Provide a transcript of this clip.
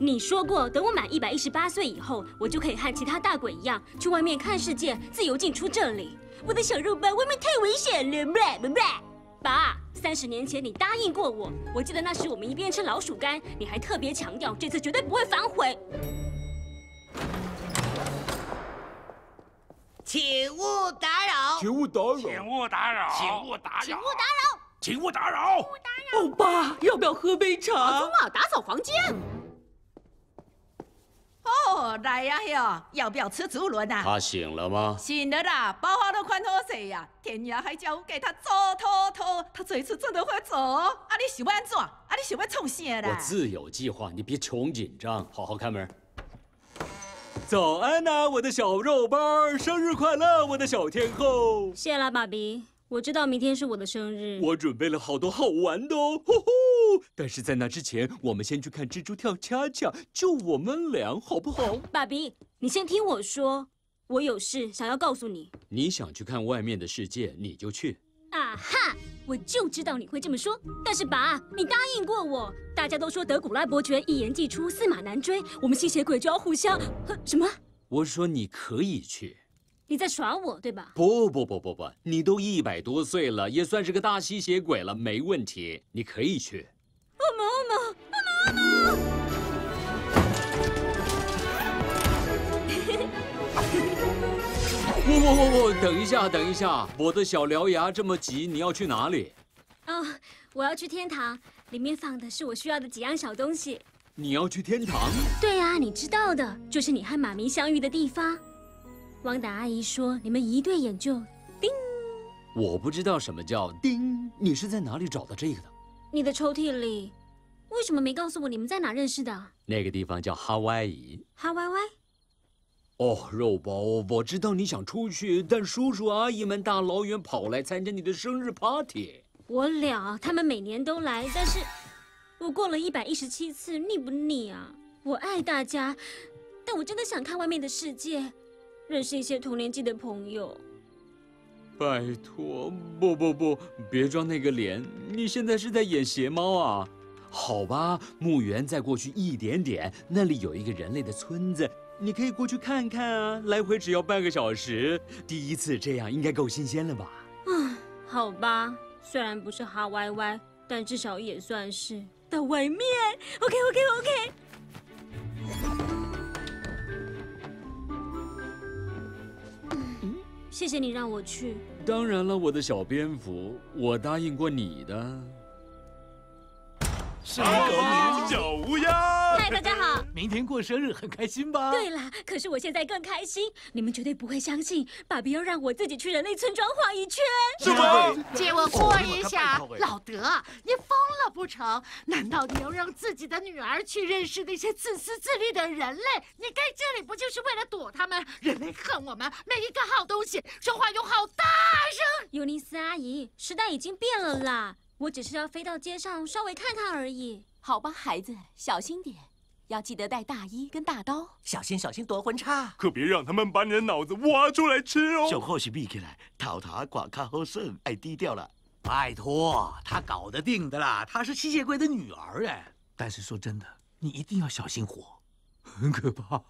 你说过，等我满一百一十八岁以后，我就可以和其他大鬼一样，去外面看世界，自由进出这里。我的小肉包，外面太危险了，爸，三十年前你答应过我，我记得那时我们一边吃老鼠干，你还特别强调这次绝对不会反悔。请勿打扰，请勿打扰，请勿打扰，请勿打扰，请勿打扰，请勿打扰。欧巴，要不要喝杯茶？阿祖玛，打扫房间。哦，来呀哟，要不要吃竹轮啊？他醒了吗？醒了啦，包花都宽脱谁呀？天涯海角给他走透透，他这一次真的会走。啊，你喜欢做？啊，你喜欢冲线我自有计划，你别穷紧张，好好开门。早安呐，我的小肉包，生日快乐，我的小天后。谢啦，爸比。我知道明天是我的生日，我准备了好多好玩的哦，呼呼！但是在那之前，我们先去看蜘蛛跳恰恰，就我们俩，好不好？爸比，你先听我说，我有事想要告诉你。你想去看外面的世界，你就去。啊哈！我就知道你会这么说。但是爸，你答应过我，大家都说德古拉伯爵一言既出，驷马难追，我们吸血鬼就要互相……什么？我说你可以去。你在耍我对吧？不不不不不，你都一百多岁了，也算是个大吸血鬼了，没问题，你可以去。阿毛阿毛阿毛阿毛！我我我我，等一下等一下，我的小獠牙这么急，你要去哪里？哦，我要去天堂，里面放的是我需要的几样小东西。你要去天堂？对呀，你知道的，就是你和妈咪相遇的地方。汪达阿姨说：“你们一对眼就叮。”我不知道什么叫叮。你是在哪里找到这个的？你的抽屉里。为什么没告诉我你们在哪认识的？那个地方叫哈威夷。哈歪歪。哦，肉包，我知道你想出去，但叔叔阿姨们大老远跑来参加你的生日 party。我俩他们每年都来，但是我过了一百一十七次，腻不腻啊？我爱大家，但我真的想看外面的世界。认识一些同年纪的朋友。拜托，不不不，别装那个脸！你现在是在演邪猫啊？好吧，墓园再过去一点点，那里有一个人类的村子，你可以过去看看啊。来回只要半个小时，第一次这样应该够新鲜了吧？啊，好吧，虽然不是哈歪歪，但至少也算是到外面。OK OK OK。谢谢你让我去。当然了，我的小蝙蝠，我答应过你的。生个名叫乌鸦。嗨，大家好！明天过生日很开心吧？对了，可是我现在更开心。你们绝对不会相信，爸比要让我自己去人类村庄晃一圈。什么？借我过一下。老德，你疯了不成？难道你要让自己的女儿去认识那些自私自利的人类？你在这里不就是为了躲他们？人类恨我们每一个好东西。说话用好大声。尤尼斯阿姨，时代已经变了啦。我只是要飞到街上稍微看看而已。好吧，孩子，小心点，要记得带大衣跟大刀。小心小心夺魂叉，可别让他们把你的脑子挖出来吃哦。小后是避起来，讨他寡卡后胜，爱低调了。拜托，他搞得定的啦，她是吸血鬼的女儿哎。但是说真的，你一定要小心火，很可怕。